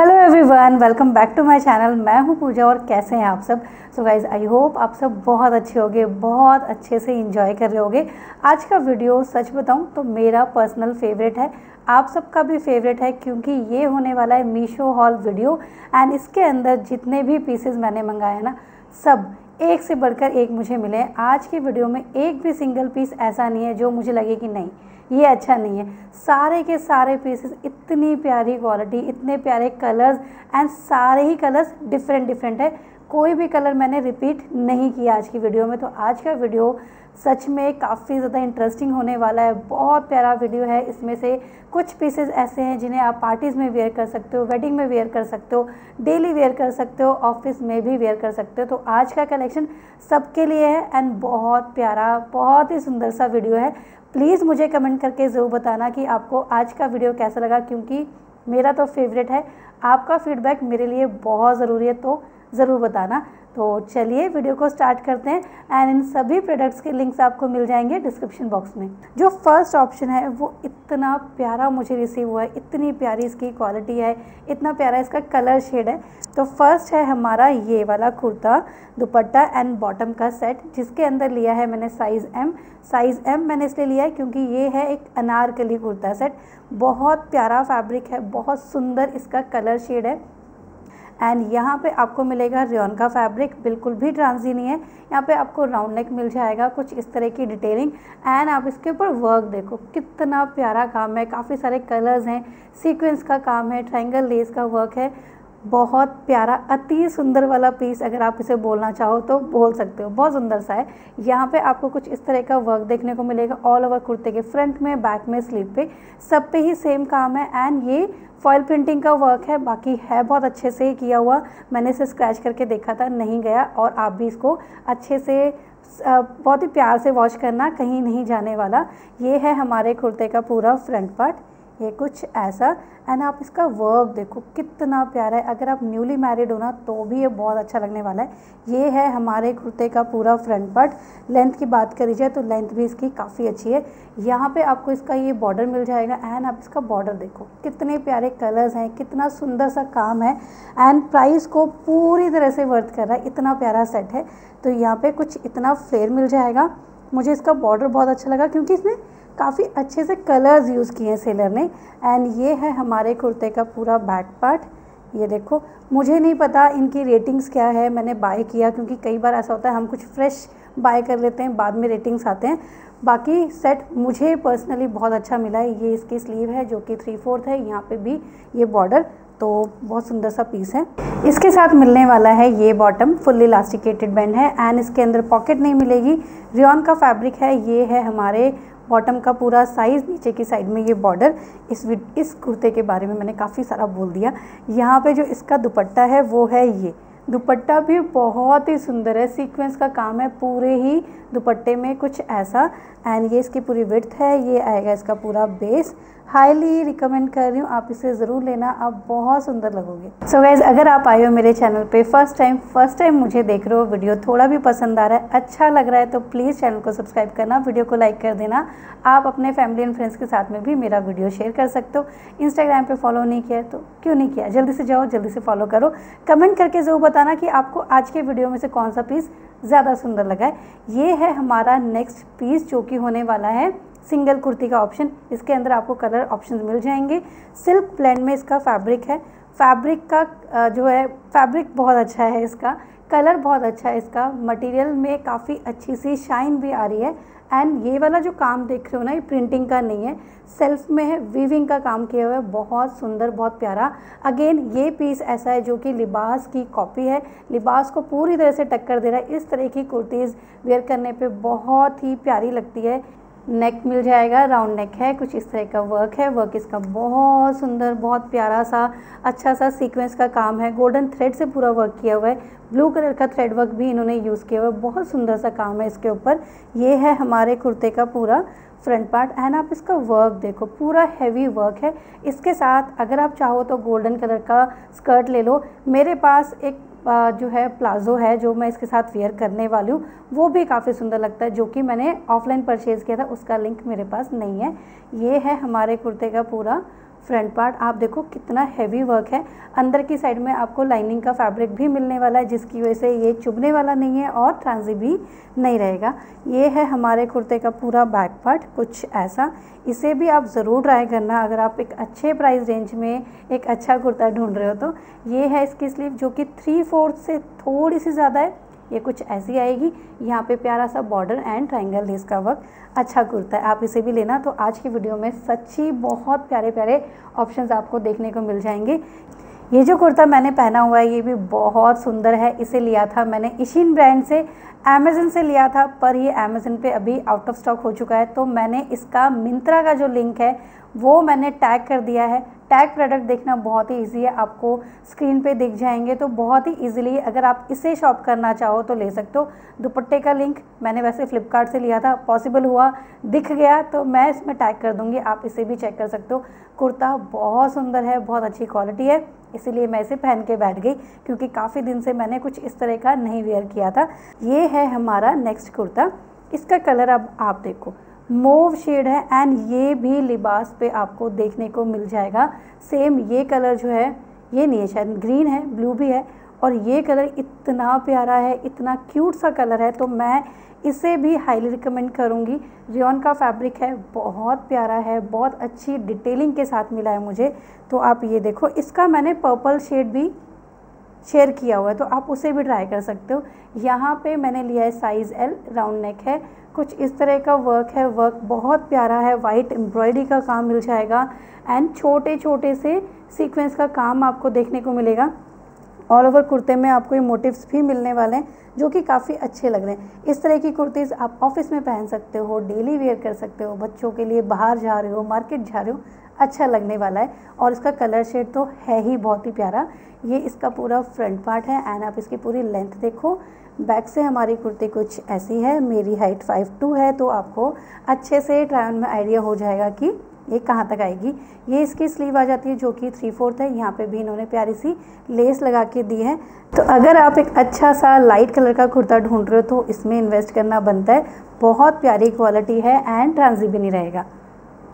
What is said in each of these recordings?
Hello everyone welcome back to my channel मैं हूँ पूजा और कैसे हैं आप सब? सो गाइज़ आई होप आप सब बहुत अच्छे होगे, बहुत अच्छे से इंजॉय कर रहे होगे। आज का वीडियो सच बताऊँ तो मेरा पर्सनल फेवरेट है। आप सबका भी फेवरेट है क्योंकि ये होने वाला है मीशो हॉल वीडियो एंड इसके अंदर जितने भी पीसेज मैंने मंगाए ना, सब एक से बढ़कर एक मुझे मिले आज की वीडियो में एक भी सिंगल पीस ऐसा नहीं है जो मुझे लगे कि नहीं। ये अच्छा नहीं है। सारे के सारे पीसेस इतनी प्यारी क्वालिटी इतने प्यारे कलर्स एंड सारे ही कलर्स डिफरेंट डिफरेंट है। कोई भी कलर मैंने रिपीट नहीं किया आज की वीडियो में। तो आज का वीडियो सच में काफ़ी ज़्यादा इंटरेस्टिंग होने वाला है। बहुत प्यारा वीडियो है। इसमें से कुछ पीसेस ऐसे हैं जिन्हें आप पार्टीज़ में वेयर कर सकते हो वेडिंग में वेयर कर सकते हो डेली वेयर कर सकते हो ऑफ़िस में भी वेयर कर सकते हो। तो आज का कलेक्शन सबके लिए है एंड बहुत प्यारा, बहुत ही सुंदर सा वीडियो है। प्लीज़ मुझे कमेंट करके ज़रूर बताना कि आपको आज का वीडियो कैसा लगा, क्योंकि मेरा तो फेवरेट है। आपका फीडबैक मेरे लिए बहुत ज़रूरी है तो ज़रूर बताना। तो चलिए वीडियो को स्टार्ट करते हैं एंड इन सभी प्रोडक्ट्स के लिंक्स आपको मिल जाएँगे डिस्क्रिप्शन बॉक्स में। जो फ़र्स्ट ऑप्शन है, वो इतना प्यारा मुझे रिसीव हुआ है, इतनी प्यारी इसकी क्वालिटी है, इतना प्यारा इसका कलर शेड है। तो फ़र्स्ट है हमारा ये वाला कुर्ता, दुपट्टा एंड बॉटम का सेट जिसके अंदर लिया है मैंने साइज़ एम साइज़ एम मैंने इसलिए लिया है क्योंकि ये है एक अनारकली कुर्ता सेट बहुत प्यारा फैब्रिक है, बहुत सुंदर इसका कलर शेड है। एंड यहाँ पे आपको मिलेगा रियन का फैब्रिक बिल्कुल भी ट्रांसी नहीं है। यहाँ पे आपको राउंड नेक मिल जाएगा, कुछ इस तरह की डिटेलिंग एंड आप इसके ऊपर वर्क देखो, कितना प्यारा काम है, काफ़ी सारे कलर्स हैं सीक्वेंस का काम है ट्राइंगल लेस का वर्क है। बहुत प्यारा, अति सुंदर वाला पीस अगर आप इसे बोलना चाहो तो बोल सकते हो। बहुत सुंदर सा है। यहाँ पे आपको कुछ इस तरह का वर्क देखने को मिलेगा ऑल ओवर कुर्ते के फ्रंट में बैक में स्लीव पे। सब पे ही सेम काम है एंड ये फॉयल प्रिंटिंग का वर्क है। बाकी है बहुत अच्छे से ही किया हुआ। मैंने इसे स्क्रैच करके देखा था, नहीं गया और आप भी इसको अच्छे से बहुत ही प्यार से वॉश करना, कहीं नहीं जाने वाला। ये है हमारे कुर्ते का पूरा फ्रंट पार्ट ये कुछ ऐसा। एंड आप इसका वर्क देखो, कितना प्यारा है। अगर आप न्यूली मैरिड हो ना तो भी ये बहुत अच्छा लगने वाला है। ये है हमारे कुर्ते का पूरा फ्रंट पार्ट लेंथ की बात करी जाए तो लेंथ भी इसकी काफ़ी अच्छी है। यहाँ पे आपको इसका ये बॉर्डर मिल जाएगा। एंड आप इसका बॉर्डर देखो। कितने प्यारे कलर्स हैं, कितना सुंदर सा काम है। एंड प्राइस को पूरी तरह से वर्थ कर रहा है। इतना प्यारा सेट है। तो यहाँ पर कुछ इतना फ्लेयर मिल जाएगा। मुझे इसका बॉर्डर बहुत अच्छा लगा क्योंकि इसने काफ़ी अच्छे से कलर्स यूज़ किए हैं सेलर ने। एंड ये है हमारे कुर्ते का पूरा बैक पार्ट ये देखो, मुझे नहीं पता इनकी रेटिंग्स क्या है, मैंने बाय किया क्योंकि कई बार ऐसा होता है हम कुछ फ्रेश बाय कर लेते हैं, बाद में रेटिंग्स आते हैं। बाकी सेट मुझे पर्सनली बहुत अच्छा मिला है। ये इसकी स्लीव है जो कि थ्री फोर्थ है, यहाँ पे भी ये बॉर्डर तो बहुत सुंदर सा पीस है। इसके साथ मिलने वाला है ये बॉटम फुल इलास्टिकेटेड बैंड है एंड इसके अंदर पॉकेट नहीं मिलेगी। रियॉन का फैब्रिक है, ये है हमारे बॉटम का पूरा साइज़ नीचे की साइड में ये बॉर्डर इस इस कुर्ते के बारे में मैंने काफ़ी सारा बोल दिया। यहाँ पे जो इसका दुपट्टा है, वो है ये। दुपट्टा भी बहुत ही सुंदर है। सीक्वेंस का काम है पूरे ही दुपट्टे में कुछ ऐसा। एंड ये इसकी पूरी विड्थ है, ये आएगा इसका पूरा बेस हाईली रिकमेंड कर रही हूँ, आप इसे ज़रूर लेना, आप बहुत सुंदर लगोगे। सो so गाइज़ अगर आप आए हो मेरे चैनल पे फ़र्स्ट टाइम फ़र्स्ट टाइम मुझे देख रहे हो वीडियो थोड़ा भी पसंद आ रहा है अच्छा लग रहा है तो प्लीज़ चैनल को सब्सक्राइब करना वीडियो को लाइक कर देना। आप अपने फैमिली एंड फ्रेंड्स के साथ में भी मेरा वीडियो शेयर कर सकते हो। इंस्टाग्राम पर फॉलो नहीं किया तो क्यों नहीं किया? जल्दी से जाओ, जल्दी से फॉलो करो। कमेंट करके ज़रूर बताना कि आपको आज के वीडियो में से कौन सा पीस ज़्यादा सुंदर लगा है। ये है हमारा नेक्स्ट पीस जो कि होने वाला है। सिंगल कुर्ती का ऑप्शन इसके अंदर आपको कलर ऑप्शन मिल जाएँगे। सिल्क ब्लेंड में इसका फैब्रिक है। फैब्रिक का जो है फैब्रिक बहुत अच्छा है इसका। कलर बहुत अच्छा है इसका। मटेरियल में काफ़ी अच्छी सी शाइन भी आ रही है। एंड ये वाला जो काम देख रहे हो ना, ये प्रिंटिंग का नहीं है। सेल्फ में है वीविंग का काम किया हुआ है। बहुत सुंदर, बहुत प्यारा। अगेन ये पीस ऐसा है जो कि लिबास की कॉपी है। लिबास को पूरी तरह से टक्कर दे रहा है। इस तरह की कुर्तीज़ वेयर करने पे बहुत ही प्यारी लगती है। नेक मिल जाएगा राउंड नेक है, कुछ इस तरह का वर्क है। वर्क इसका बहुत सुंदर, बहुत प्यारा सा अच्छा सा सीक्वेंस का काम है। गोल्डन थ्रेड से पूरा वर्क किया हुआ है। ब्लू कलर का थ्रेड वर्क भी इन्होंने यूज़ किया हुआ है। बहुत सुंदर सा काम है इसके ऊपर। ये है हमारे कुर्ते का पूरा फ्रंट पार्ट एंड आप इसका वर्क देखो। पूरा हैवी वर्क है। इसके साथ अगर आप चाहो तो गोल्डन कलर का स्कर्ट ले लो। मेरे पास एक जो है, प्लाज़ो है, जो मैं इसके साथ वेयर करने वाली हूँ, वो भी काफ़ी सुंदर लगता है, जो कि मैंने ऑफलाइन परचेज़ किया था, उसका लिंक मेरे पास नहीं है। ये है हमारे कुर्ते का पूरा फ्रंट पार्ट, आप देखो कितना हैवी वर्क है। अंदर की साइड में आपको लाइनिंग का फैब्रिक भी मिलने वाला है, जिसकी वजह से ये चुभने वाला नहीं है और ट्रांजी भी नहीं रहेगा। ये है हमारे कुर्ते का पूरा बैक पार्ट कुछ ऐसा। इसे भी आप ज़रूर ट्राई करना, अगर आप एक अच्छे प्राइस रेंज में एक अच्छा कुर्ता ढूंढ रहे हो तो। ये है इसकी स्लीव जो कि थ्री फोर्थ से थोड़ी सी ज़्यादा है। ये कुछ ऐसी आएगी। यहाँ पे प्यारा सा बॉर्डर एंड ट्राइंगल लेस का वर्क अच्छा कुर्ता है। आप इसे भी लेना तो आज की वीडियो में सच्ची बहुत प्यारे प्यारे ऑप्शन आपको देखने को मिल जाएँगे। ये जो कुर्ता मैंने पहना हुआ है, ये भी बहुत सुंदर है। इसे लिया था मैंने इशिन ब्रांड से। अमेज़न से लिया था, पर ये अमेज़न पे अभी आउट ऑफ़ स्टॉक हो चुका है। तो मैंने इसका मिंत्रा का जो लिंक है, वो मैंने टैग कर दिया है। टैग प्रोडक्ट देखना बहुत ही इजी है, आपको स्क्रीन पे दिख जाएँगे। तो बहुत ही इजीली अगर आप इसे शॉप करना चाहो तो ले सकते हो। दुपट्टे का लिंक मैंने वैसे फ़्लिपकार्ट से लिया था पॉसिबल हुआ, दिख गया तो मैं इसमें टैग कर दूँगी। आप इसे भी चेक कर सकते हो। कुर्ता बहुत सुंदर है, बहुत अच्छी क्वालिटी है, इसीलिए मैं इसे पहन के बैठ गई, क्योंकि काफ़ी दिन से मैंने कुछ इस तरह का नहीं वेयर किया था। ये है हमारा नेक्स्ट कुर्ता। इसका कलर अब आप देखो। मोव शेड है एंड ये भी लिबास पे आपको देखने को मिल जाएगा। सेम ये कलर जो है, ये नहीं है शायद ग्रीन है ब्लू भी है। और ये कलर इतना प्यारा है, इतना क्यूट सा कलर है तो मैं इसे भी हाईली रिकमेंड करूँगी। रियन का फैब्रिक है, बहुत प्यारा है, बहुत अच्छी डिटेलिंग के साथ मिला है मुझे। तो आप ये देखो, इसका मैंने पर्पल शेड भी शेयर किया हुआ है तो आप उसे भी ट्राई कर सकते हो। यहाँ पे मैंने लिया है साइज़ एल राउंड नेक है। कुछ इस तरह का वर्क है वर्क बहुत प्यारा है वाइट एम्ब्रॉयडरी का काम मिल जाएगा। एंड छोटे छोटे से सीक्वेंस का काम आपको देखने को मिलेगा। ऑल ओवर कुर्ते में आपको ये मोटिव्स भी मिलने वाले हैं, जो कि काफ़ी अच्छे लग रहे हैं। इस तरह की कुर्तीज़ आप ऑफ़िस में पहन सकते हो डेली वेयर कर सकते हो, बच्चों के लिए बाहर जा रहे हो मार्केट जा रहे हो अच्छा लगने वाला है। और इसका कलर शेड तो है ही बहुत ही प्यारा। ये इसका पूरा फ्रंट पार्ट है एंड आप इसकी पूरी लेंथ देखो। बैक से हमारी कुर्ती कुछ ऐसी है, मेरी हाइट फाइव टू है तो आपको अच्छे से ट्रायन में आइडिया हो जाएगा कि ये कहाँ तक आएगी। ये इसकी स्लीव आ जाती है जो कि थ्री फोर्थ है। यहाँ पे भी इन्होंने प्यारी सी लेस लगा के दी है। तो अगर आप एक अच्छा सा लाइट कलर का कुर्ता ढूंढ रहे हो तो इसमें इन्वेस्ट करना बनता है। बहुत प्यारी क्वालिटी है एंड ट्रांजी भी नहीं रहेगा।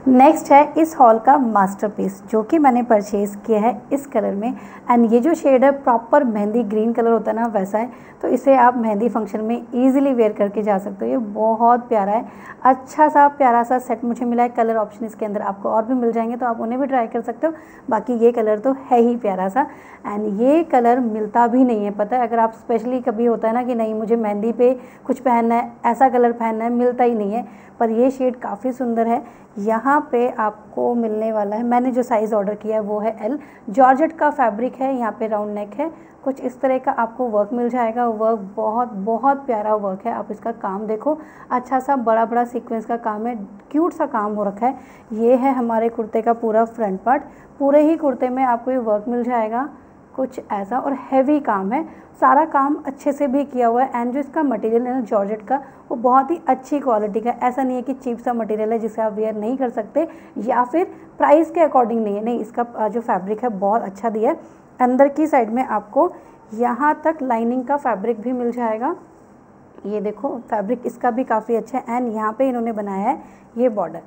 नेक्स्ट है इस हॉल का मास्टरपीस जो कि मैंने परचेज़ किया है इस कलर में। एंड ये जो शेड है प्रॉपर मेहंदी ग्रीन कलर होता है ना, वैसा है। तो इसे आप मेहंदी फ़ंक्शन में इजीली वेयर करके जा सकते हो। ये बहुत प्यारा है। अच्छा सा, प्यारा सा सेट मुझे मिला है। कलर ऑप्शन इसके अंदर आपको और भी मिल जाएँगे तो आप उन्हें भी ट्राई कर सकते हो। बाकी ये कलर तो है ही प्यारा सा। एंड ये कलर मिलता भी नहीं है, पता है। अगर आप स्पेशली कभी होता है ना कि नहीं, मुझे मेहंदी पे कुछ पहनना है, ऐसा कलर पहनना है, मिलता ही नहीं है। पर ये शेड काफ़ी सुंदर है। यहाँ पे आपको मिलने वाला है, मैंने जो साइज़ ऑर्डर किया है वो है एल जॉर्जेट का फैब्रिक है, यहाँ पे राउंड नेक है। कुछ इस तरह का आपको वर्क मिल जाएगा। वर्क बहुत बहुत प्यारा वर्क है। आप इसका काम देखो। अच्छा सा बड़ा बड़ा सीक्वेंस का काम है। क्यूट सा काम हो रखा है। ये है हमारे कुर्ते का पूरा फ्रंट पार्ट पूरे ही कुर्ते में आपको ये वर्क मिल जाएगा। कुछ ऐसा और हैवी काम है। सारा काम अच्छे से भी किया हुआ है एंड जो इसका मटेरियल है ना जॉर्जेट का, वो बहुत ही अच्छी क्वालिटी का ऐसा नहीं है कि चीप सा मटेरियल है जिसे आप वेयर नहीं कर सकते या फिर प्राइस के अकॉर्डिंग नहीं है। नहीं, इसका जो फैब्रिक है बहुत अच्छा दिया है। अंदर की साइड में आपको यहाँ तक लाइनिंग का फैब्रिक भी मिल जाएगा। ये देखो फैब्रिक इसका भी काफ़ी अच्छा है एंड यहाँ पे इन्होंने बनाया है ये बॉर्डर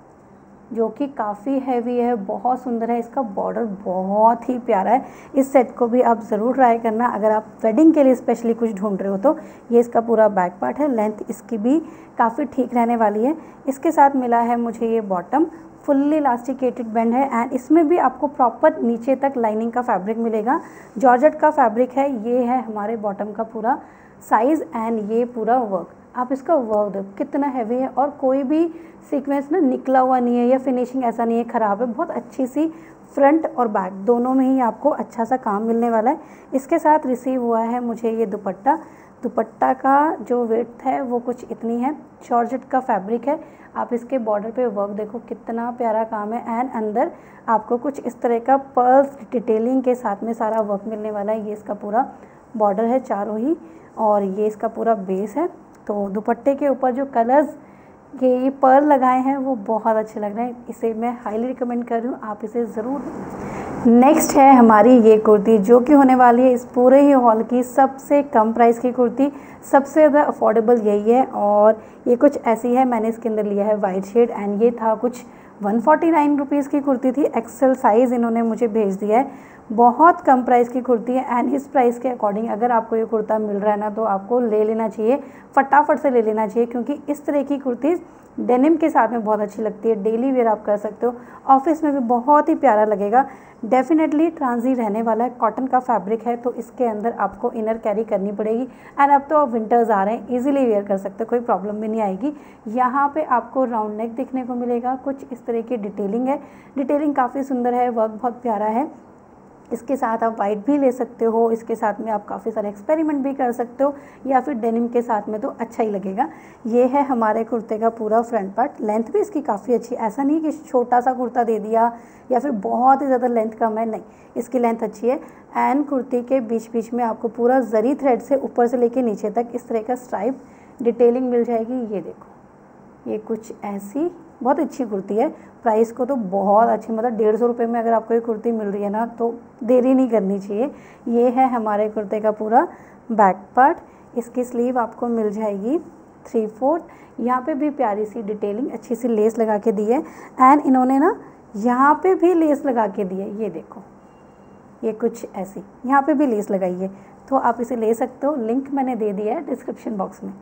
जो कि काफ़ी हैवी है, बहुत सुंदर है, इसका बॉर्डर बहुत ही प्यारा है। इस सेट को भी आप ज़रूर ट्राई करना, अगर आप वेडिंग के लिए स्पेशली कुछ ढूंढ रहे हो तो। ये इसका पूरा बैक पार्ट है लेंथ इसकी भी काफ़ी ठीक रहने वाली है। इसके साथ मिला है मुझे ये बॉटम फुल्ली इलास्टिकेटेड बैंड है एंड इसमें भी आपको प्रॉपर नीचे तक लाइनिंग का फैब्रिक मिलेगा। जॉर्जट का फैब्रिक है, ये है हमारे बॉटम का पूरा साइज़ एंड ये पूरा वर्क आप इसका वर्क दो कितना हैवी है और कोई भी सीक्वेंस ना निकला हुआ नहीं है, या फिनिशिंग ऐसा नहीं है, ख़राब है, बहुत अच्छी सी फ्रंट और बैक दोनों में ही आपको अच्छा सा काम मिलने वाला है। इसके साथ रिसीव हुआ है मुझे ये दुपट्टा। दुपट्टा का जो वेट है, वो कुछ इतनी है जॉर्जेट का फैब्रिक है। आप इसके बॉर्डर पे वर्क देखो, कितना प्यारा काम है। एंड अंदर आपको कुछ इस तरह का पर्ल्स डिटेलिंग के साथ में सारा वर्क मिलने वाला है। ये इसका पूरा बॉर्डर है चारों ही और ये इसका पूरा बेस है। तो दुपट्टे के ऊपर जो कलर्स ये ये पर्ल लगाए हैं, वो बहुत अच्छे लग रहे हैं। इसे मैं हाईली रिकमेंड कर रही हूँ, आप इसे ज़रूर नेक्स्ट है हमारी ये कुर्ती, जो कि होने वाली है इस पूरे ही हॉल की सबसे कम प्राइस की कुर्ती, सबसे ज़्यादा अफोर्डेबल यही है। और ये कुछ ऐसी है, मैंने इसके अंदर लिया है वाइट शेड एंड ये था कुछ वन फोर्टी नाइन रुपीज़ की कुर्ती थी। एक्सेल साइज़ इन्होंने मुझे भेज दिया है। बहुत कम प्राइस की कुर्ती है एंड इस प्राइस के अकॉर्डिंग अगर आपको ये कुर्ता मिल रहा है ना तो आपको ले लेना चाहिए, फटाफट से ले लेना चाहिए, क्योंकि इस तरह की कुर्ती डेनिम के साथ में बहुत अच्छी लगती है डेली वेयर आप कर सकते हो ऑफ़िस में भी बहुत ही प्यारा लगेगा। डेफिनेटली ट्रांजी रहने वाला है कॉटन का फैब्रिक है तो इसके अंदर आपको इनर कैरी करनी पड़ेगी एंड अब तो विंटर्स आ रहे हैं इजीली वेयर कर सकते हो, कोई प्रॉब्लम भी नहीं आएगी। यहाँ पे आपको राउंड नेक देखने को मिलेगा, कुछ इस तरह की डिटेलिंग है डिटेलिंग काफ़ी सुंदर है वर्क बहुत प्यारा है। इसके साथ आप वाइट भी ले सकते हो, इसके साथ में आप काफ़ी सारे एक्सपेरिमेंट भी कर सकते हो, या फिर डेनिम के साथ में तो अच्छा ही लगेगा। ये है हमारे कुर्ते का पूरा फ्रंट पार्ट लेंथ भी इसकी काफ़ी अच्छी ऐसा नहीं कि छोटा सा कुर्ता दे दिया, या फिर बहुत ही ज़्यादा लेंथ कम है, नहीं। इसकी लेंथ अच्छी है। एंड कुर्ती के बीच बीच में आपको पूरा जरी थ्रेड से ऊपर से लेके नीचे तक इस तरह का स्ट्राइप डिटेलिंग मिल जाएगी। ये देखो, ये कुछ ऐसी बहुत अच्छी कुर्ती है। प्राइस को तो बहुत अच्छी मतलब डेढ़ सौ रुपये में अगर आपको ये कुर्ती मिल रही है ना तो देरी नहीं करनी चाहिए। ये है हमारे कुर्ते का पूरा बैक पार्ट। इसकी स्लीव आपको मिल जाएगी थ्री फोर्थ। यहाँ पे भी प्यारी सी डिटेलिंग, अच्छी सी लेस लगा के दी है। एंड इन्होंने ना, यहाँ पे भी लेस लगा के दी है। ये देखो, ये कुछ ऐसी, यहाँ पे भी लेस लगाई है। तो आप इसे ले सकते हो। लिंक मैंने दे दिया है डिस्क्रिप्शन बॉक्स में।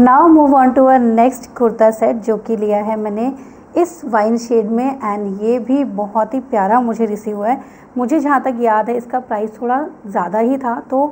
Now move on to uh next kurta set जो कि लिया है मैंने इस वाइन शेड में एंड ये भी बहुत ही प्यारा मुझे रिसीव हुआ है। मुझे जहाँ तक याद है इसका प्राइस थोड़ा ज़्यादा ही था तो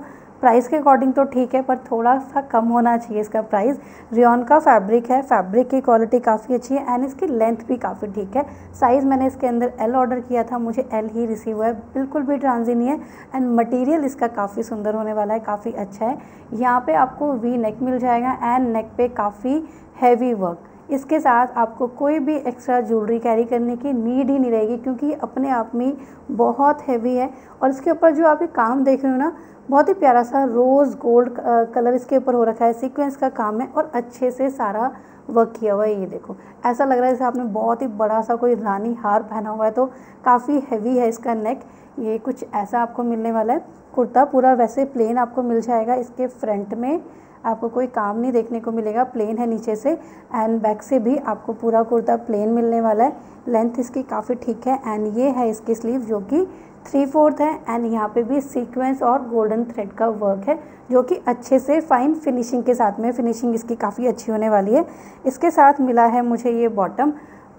प्राइस के अकॉर्डिंग तो ठीक है, पर थोड़ा सा कम होना चाहिए इसका प्राइस। रियन का फैब्रिक है फैब्रिक की क्वालिटी काफ़ी अच्छी है एंड इसकी लेंथ भी काफ़ी ठीक है। साइज़ मैंने इसके अंदर एल ऑर्डर किया था, मुझे एल ही रिसीव हुआ है, बिल्कुल भी ट्रांजी नहीं है एंड मटीरियल इसका काफ़ी सुंदर होने वाला है, काफ़ी अच्छा है। यहाँ पर आपको वी नेक मिल जाएगा एंड नेक पे काफ़ी हैवी वर्क इसके साथ आपको कोई भी एक्स्ट्रा ज्वेलरी कैरी करने की नीड ही नहीं रहेगी, क्योंकि अपने आप में बहुत हैवी है और इसके ऊपर जो आप ये काम देख रहे हो ना बहुत ही प्यारा सा रोज़ गोल्ड कलर इसके ऊपर हो रखा है। सीक्वेंस का काम है और अच्छे से सारा वर्क किया हुआ है ये देखो। ऐसा लग रहा है जैसे आपने बहुत ही बड़ा सा कोई रानी हार पहना हुआ है तो काफ़ी हैवी है इसका नेक ये कुछ ऐसा आपको मिलने वाला है। कुर्ता पूरा वैसे प्लेन आपको मिल जाएगा। इसके फ्रंट में आपको कोई काम नहीं देखने को मिलेगा। प्लेन है नीचे से एंड बैक से भी आपको पूरा कुर्ता प्लेन मिलने वाला है। लेंथ इसकी काफ़ी ठीक है एंड ये है इसकी स्लीव जो कि थ्री फोर्थ है एंड यहाँ पे भी सीक्वेंस और गोल्डन थ्रेड का वर्क है, जो कि अच्छे से फाइन फिनिशिंग के साथ में फिनिशिंग इसकी काफ़ी अच्छी होने वाली है। इसके साथ मिला है मुझे ये बॉटम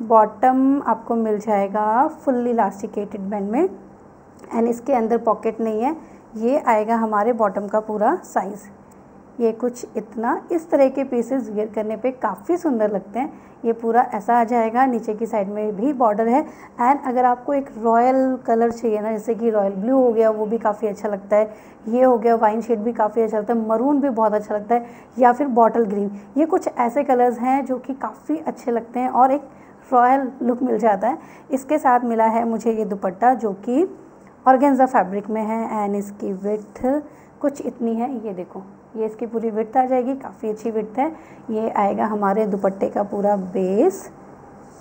बॉटम आपको मिल जाएगा फुल्ली इलास्टिकेटेड बैंड में एंड इसके अंदर पॉकेट नहीं है, ये आएगा हमारे बॉटम का पूरा साइज़ ये कुछ इतना इस तरह के पीसेस वेयर करने पे काफ़ी सुंदर लगते हैं। ये पूरा ऐसा आ जाएगा, नीचे की साइड में भी बॉर्डर है। एंड अगर आपको एक रॉयल कलर चाहिए ना, जैसे कि रॉयल ब्लू हो गया, वो भी काफ़ी अच्छा लगता है। ये हो गया वाइन शेड भी काफ़ी अच्छा लगता है। मरून भी बहुत अच्छा लगता है। या फिर बॉटल ग्रीन ये कुछ ऐसे कलर्स हैं जो कि काफ़ी अच्छे लगते हैं और एक रॉयल लुक मिल जाता है। इसके साथ मिला है मुझे ये दुपट्टा जो कि ऑर्गेन्जा फैब्रिक में है। एंड इसकी विथ कुछ इतनी है। ये देखो। ये इसकी पूरी विर्थ आ जाएगी, काफ़ी अच्छी विर्थ है। ये आएगा हमारे दुपट्टे का पूरा बेस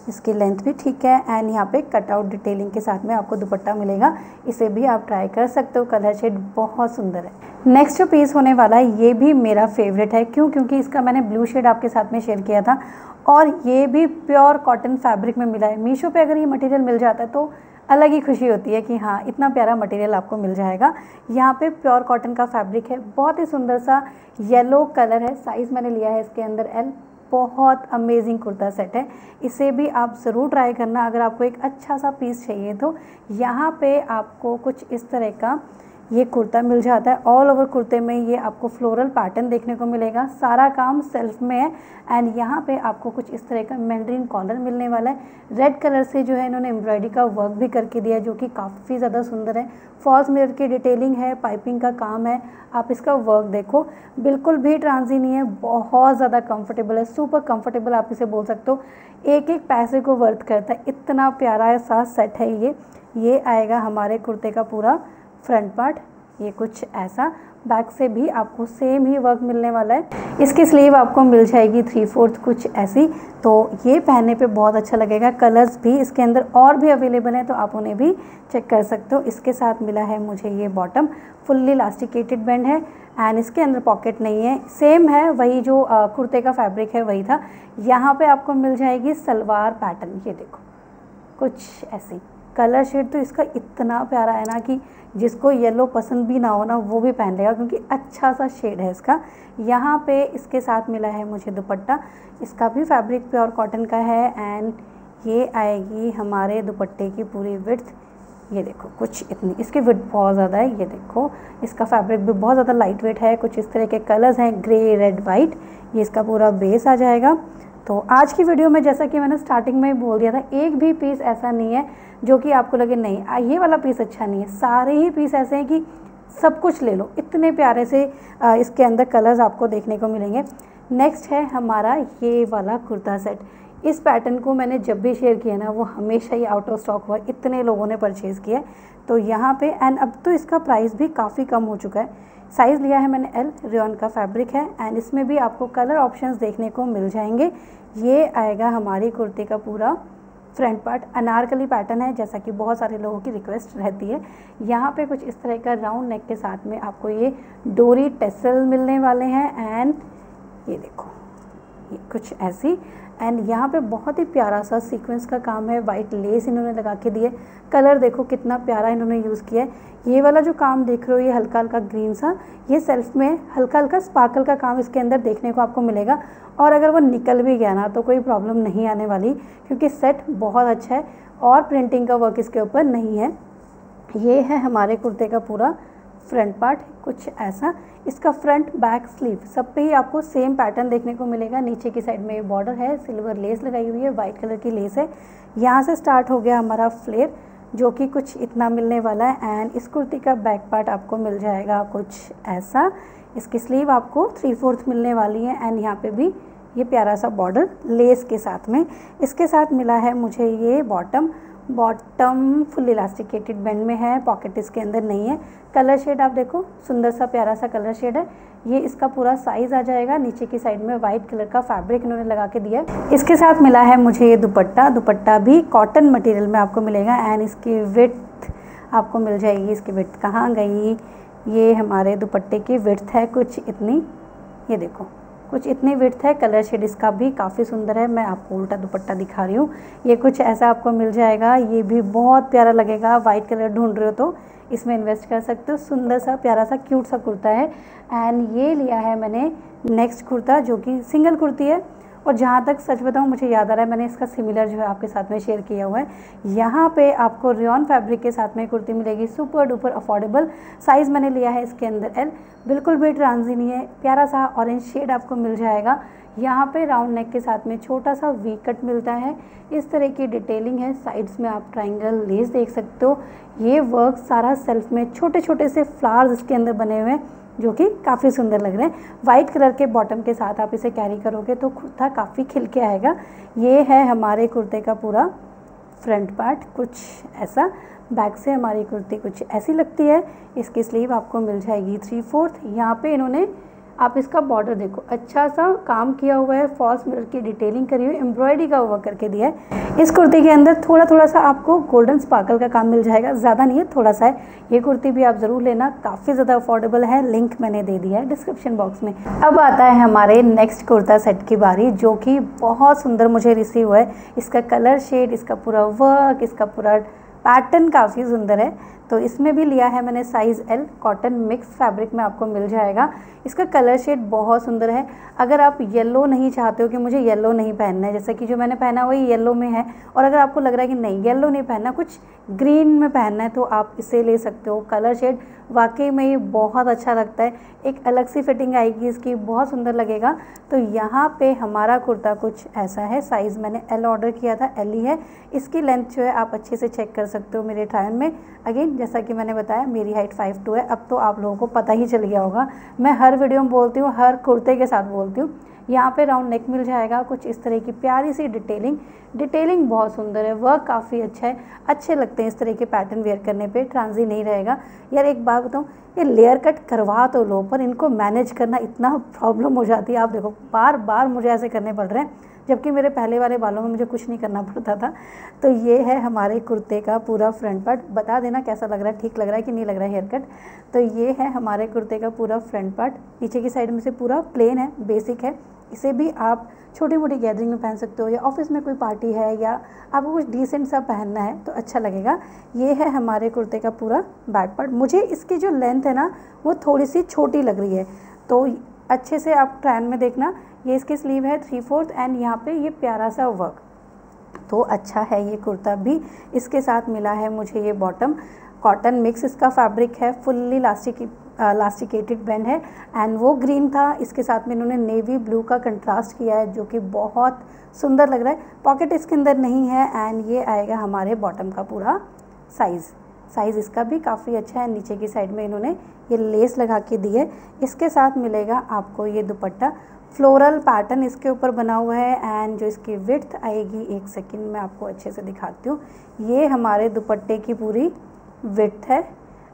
इसकी लेंथ भी ठीक है एंड यहाँ पे कटआउट डिटेलिंग के साथ में आपको दुपट्टा मिलेगा। इसे भी आप ट्राई कर सकते हो कलर शेड बहुत सुंदर है। नेक्स्ट जो पीस होने वाला है, ये भी मेरा फेवरेट है। क्यों? क्योंकि इसका मैंने ब्लू शेड आपके साथ में शेयर किया था और ये भी प्योर कॉटन फैब्रिक में मिला है। मीशो पे अगर ये मटेरियल मिल जाता है तो अलग ही खुशी होती है कि हाँ इतना प्यारा मटेरियल आपको मिल जाएगा। यहाँ पे प्योर कॉटन का फैब्रिक है। बहुत ही सुंदर सा येलो कलर है। साइज़ मैंने लिया है इसके अंदर एल बहुत अमेजिंग कुर्ता सेट है। इसे भी आप ज़रूर ट्राई करना। अगर आपको एक अच्छा सा पीस चाहिए तो यहाँ पे आपको कुछ इस तरह का ये कुर्ता मिल जाता है। ऑल ओवर कुर्ते में ये आपको फ्लोरल पैटर्न देखने को मिलेगा। सारा काम सेल्फ में है। एंड यहाँ पे आपको कुछ इस तरह का मैंड्रीन कॉलर मिलने वाला है। रेड कलर से जो है इन्होंने एम्ब्रॉयडरी का वर्क भी करके दिया जो कि काफ़ी ज़्यादा सुंदर है। फॉल्स मिरर की डिटेलिंग है पाइपिंग का काम है। आप इसका वर्क देखो। बिल्कुल भी ट्रांजी नहीं है। बहुत ज़्यादा कम्फर्टेबल है। सुपर कम्फर्टेबल आप इसे बोल सकते हो। एक एक पैसे को वर्थ करता है। इतना प्यारा सा सेट है ये। ये आएगा हमारे कुर्ते का पूरा फ्रंट पार्ट, ये कुछ ऐसा। बैक से भी आपको सेम ही वर्क मिलने वाला है। इसकी स्लीव आपको मिल जाएगी थ्री फोर्थ कुछ ऐसी। तो ये पहनने पे बहुत अच्छा लगेगा। कलर्स भी इसके अंदर और भी अवेलेबल हैं तो आप उन्हें भी चेक कर सकते हो। इसके साथ मिला है मुझे ये बॉटम फुल्ली लास्टिकेटेड बैंड है एंड इसके अंदर पॉकेट नहीं है। सेम है, वही जो कुर्ते का फैब्रिक है, वही था। यहाँ पर आपको मिल जाएगी सलवार पैटर्न ये देखो। कुछ ऐसी। कलर शेड तो इसका इतना प्यारा है ना कि जिसको येलो पसंद भी ना हो ना, वो भी पहन लेगा, क्योंकि अच्छा सा शेड है इसका। यहाँ पे इसके साथ मिला है मुझे दुपट्टा। इसका भी फैब्रिक प्योर कॉटन का है एंड ये आएगी हमारे दुपट्टे की पूरी विड्थ ये देखो, कुछ इतनी, इसकी विड बहुत ज़्यादा है, ये देखो। इसका फैब्रिक भी बहुत ज़्यादा लाइट वेट है, कुछ इस तरह के कलर्स हैं ग्रे रेड वाइट ये इसका पूरा बेस आ जाएगा। तो आज की वीडियो में जैसा कि मैंने स्टार्टिंग में ही बोल दिया था, एक भी पीस ऐसा नहीं है जो कि आपको लगे, नहीं ये वाला पीस अच्छा नहीं है। सारे ही पीस ऐसे हैं कि सब कुछ ले लो। इतने प्यारे से इसके अंदर कलर्स आपको देखने को मिलेंगे। नेक्स्ट है हमारा ये वाला कुर्ता सेट इस पैटर्न को मैंने जब भी शेयर किया ना, वो हमेशा ही आउट ऑफ़ स्टॉक हुआ, इतने लोगों ने परचेज़ किया। तो यहाँ पे एंड अब तो इसका प्राइस भी काफ़ी कम हो चुका है। साइज़ लिया है मैंने एल रेन का फैब्रिक है एंड इसमें भी आपको कलर ऑप्शंस देखने को मिल जाएँगे। ये आएगा हमारी कुर्ती का पूरा फ्रंट पार्ट अनारकली पैटर्न है, जैसा कि बहुत सारे लोगों की रिक्वेस्ट रहती है। यहाँ पे कुछ इस तरह का राउंड नेक के साथ में आपको ये डोरी टेसल मिलने वाले हैं एंड ये देखो। कुछ ऐसी। एंड यहाँ पे बहुत ही प्यारा सा सीक्वेंस का काम है। वाइट लेस इन्होंने लगा के दिए कलर देखो कितना प्यारा इन्होंने यूज़ किया है। ये वाला जो काम देख रहे हो, ये हल्का हल्का ग्रीन सा, ये सेल्फ में हल्का हल्का स्पार्कल का काम इसके अंदर देखने को आपको मिलेगा। और अगर वो निकल भी गया ना तो कोई प्रॉब्लम नहीं आने वाली, क्योंकि सेट बहुत अच्छा है और प्रिंटिंग का वर्क इसके ऊपर नहीं है। ये है हमारे कुर्ते का पूरा फ्रंट पार्ट कुछ ऐसा। इसका फ्रंट बैक स्लीव सब पे ही आपको सेम पैटर्न देखने को मिलेगा। नीचे की साइड में बॉर्डर है सिल्वर लेस लगाई हुई है वाइट कलर की लेस है। यहाँ से स्टार्ट हो गया हमारा फ्लेयर जो कि कुछ इतना मिलने वाला है। एंड इस कुर्ती का बैक पार्ट आपको मिल जाएगा कुछ ऐसा। इसकी स्लीव आपको थ्री फोर्थ मिलने वाली है। एंड यहाँ पे भी ये प्यारा सा बॉर्डर लेस के साथ में। इसके साथ मिला है मुझे ये bottom bottom full elasticated band में है, पॉकेट इसके अंदर नहीं है। कलर शेड आप देखो, सुंदर सा, प्यारा सा कलर शेड है। ये इसका पूरा साइज़ आ जाएगा, नीचे की साइड में वाइट कलर का फैब्रिक इन्होंने लगा के दिया है। इसके साथ मिला है मुझे ये दुपट्टा दुपट्टा भी कॉटन मटेरियल में आपको मिलेगा एंड इसकी विथ आपको मिल जाएगी, इसकी विथ कहाँ गई? ये हमारे दुपट्टे की विथ है कुछ इतनी, ये देखो। कुछ इतनी विर्थ है कलर शेड इसका भी काफ़ी सुंदर है। मैं आपको उल्टा दुपट्टा दिखा रही हूँ। ये कुछ ऐसा आपको मिल जाएगा, ये भी बहुत प्यारा लगेगा। वाइट कलर ढूंढ रहे हो तो इसमें इन्वेस्ट कर सकते हो। सुंदर सा, प्यारा सा क्यूट सा कुर्ता है। एंड ये लिया है मैंने नेक्स्ट कुर्ता, जो कि सिंगल कुर्ती है। और जहाँ तक सच बताऊँ, मुझे याद आ रहा है, मैंने इसका सिमिलर जो है आपके साथ में शेयर किया हुआ है। यहाँ पे आपको रियन फैब्रिक के साथ में कुर्ती मिलेगी सुपर डुपर अफोर्डेबल साइज़ मैंने लिया है इसके अंदर एल बिल्कुल भी ट्रांजी नहीं है, प्यारा सा ऑरेंज शेड आपको मिल जाएगा। यहाँ पे राउंड नेक के साथ में छोटा सा वी कट मिलता है। इस तरह की डिटेलिंग है साइड्स में आप ट्राइंगल लेस देख सकते हो। ये वर्क सारा सेल्फ में छोटे छोटे से फ्लावर्स इसके अंदर बने हुए हैं। जो कि काफ़ी सुंदर लग रहे हैं। वाइट कलर के बॉटम के साथ आप इसे कैरी करोगे तो कुर्ता काफ़ी खिल के आएगा। ये है हमारे कुर्ते का पूरा फ्रंट पार्ट कुछ ऐसा। बैक से हमारी कुर्ती कुछ ऐसी लगती है। इसकी स्लीव आपको मिल जाएगी थ्री फोर्थ यहाँ पे इन्होंने आप इसका बॉर्डर देखो। अच्छा सा काम किया हुआ है फॉल्स मिरर की डिटेलिंग करी हुई एम्ब्रॉयडरी का वर्क करके दिया है। इस कुर्ती के अंदर थोड़ा थोड़ा सा आपको गोल्डन स्पार्कल का काम मिल जाएगा, ज़्यादा नहीं है, थोड़ा सा है। ये कुर्ती भी आप ज़रूर लेना, काफ़ी ज़्यादा अफोर्डेबल है लिंक मैंने दे दिया है डिस्क्रिप्शन बॉक्स में। अब आता है हमारे नेक्स्ट कुर्ता सेट की बारी, जो कि बहुत सुंदर मुझे रिसीव हुआ है। इसका कलर शेड इसका पूरा वर्क इसका पूरा पैटर्न काफ़ी सुंदर है। तो इसमें भी लिया है मैंने size L cotton mix fabric में आपको मिल जाएगा। इसका कलर शेड बहुत सुंदर है। अगर आप येलो नहीं चाहते हो कि मुझे येलो नहीं पहनना है, जैसे कि जो मैंने पहना वही येलो में है, और अगर आपको लग रहा है कि नहीं येलो नहीं पहनना, कुछ ग्रीन में पहनना है तो आप इसे ले सकते हो। कलर शेड वाकई में ये बहुत अच्छा लगता है। एक अलग सी फिटिंग आएगी, इसकी बहुत सुंदर लगेगा। तो यहाँ पे हमारा कुर्ता कुछ ऐसा है साइज़ मैंने एल ऑर्डर किया था एल ही है। इसकी लेंथ जो है, आप अच्छे से चेक कर सकते हो मेरे ट्रायन में। अगेन जैसा कि मैंने बताया, मेरी हाइट फाइव टू है। अब तो आप लोगों को पता ही चल गया होगा। मैं हर वीडियो में बोलती हूँ, हर कुर्ते के साथ बोलती हूँ। यहाँ पे राउंड नेक मिल जाएगा, कुछ इस तरह की प्यारी सी डिटेलिंग डिटेलिंग बहुत सुंदर है वर्क काफ़ी अच्छा है। अच्छे लगते हैं इस तरह के पैटर्न वेयर करने पे ट्रांजी नहीं रहेगा। यार एक बात बताऊँ, ये लेयर कट करवा तो लो, पर इनको मैनेज करना इतना प्रॉब्लम हो जाती है। आप देखो बार बार मुझे ऐसे करने पड़ रहे हैं। जबकि मेरे पहले वाले बालों में मुझे कुछ नहीं करना पड़ता था। तो ये है हमारे कुर्ते का पूरा फ्रंट पार्ट बता देना कैसा लग रहा है? ठीक लग रहा है कि नहीं लग रहा है हेयर कट तो ये है हमारे कुर्ते का पूरा फ्रंट पार्ट नीचे की साइड में से पूरा प्लेन है बेसिक है। इसे भी आप छोटी मोटी गैदरिंग में पहन सकते हो या ऑफ़िस में कोई पार्टी है या आपको कुछ डिसेंट सा पहनना है तो अच्छा लगेगा। ये है हमारे कुर्ते का पूरा बैक पार्ट मुझे इसकी जो लेंथ है ना, वो थोड़ी सी छोटी लग रही है। तो अच्छे से आप ट्रैन में देखना। ये इसकी स्लीव है थ्री फोर्थ एंड यहाँ पे ये प्यारा सा वर्क तो अच्छा है ये कुर्ता भी। इसके साथ मिला है मुझे ये बॉटम कॉटन मिक्स इसका फैब्रिक है फुल्ली लास्टिक लास्टिकेटेड बैंड है एंड वो ग्रीन था। इसके साथ में इन्होंने नेवी ब्लू का कंट्रास्ट किया है, जो कि बहुत सुंदर लग रहा है। पॉकेट इसके अंदर नहीं है एंड ये आएगा हमारे बॉटम का पूरा साइज़ साइज़ इसका भी काफ़ी अच्छा है। नीचे की साइड में इन्होंने ये लेस लगा के दी है। इसके साथ मिलेगा आपको ये दुपट्टा। फ्लोरल पैटर्न इसके ऊपर बना हुआ है एंड जो इसकी विथ आएगी एक सेकेंड में आपको अच्छे से दिखाती हूँ। ये हमारे दुपट्टे की पूरी विथ है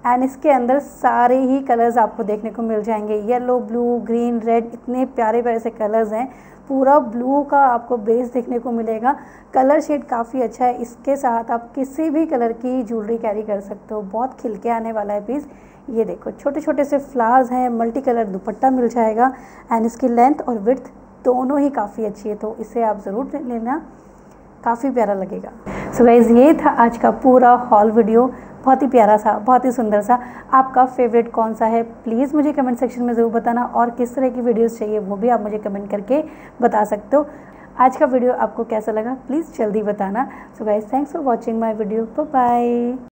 एंड इसके अंदर सारे ही कलर्स आपको देखने को मिल जाएँगे। येलो ब्लू ग्रीन रेड इतने प्यारे प्यारे से कलर्स हैं। पूरा ब्लू का आपको बेस देखने को मिलेगा। कलर शेड काफ़ी अच्छा है। इसके साथ आप किसी भी कलर की ज्वेलरी कैरी कर सकते हो। बहुत खिल के आने वाला है पीस ये देखो छोटे छोटे से फ्लावर्स हैं मल्टी कलर दुपट्टा मिल जाएगा एंड इसकी लेंथ और विर्थ दोनों ही काफ़ी अच्छी है तो इसे आप ज़रूर लेना, काफ़ी प्यारा लगेगा। सो so गाइज़ ये था आज का पूरा हॉल वीडियो बहुत ही प्यारा सा, बहुत ही सुंदर सा। आपका फेवरेट कौन सा है प्लीज़ मुझे कमेंट सेक्शन में ज़रूर बताना और किस तरह की वीडियोस चाहिए, वो भी आप मुझे कमेंट करके बता सकते हो। आज का वीडियो आपको कैसा लगा प्लीज़ जल्दी बताना। So guys thanks for watching my video bye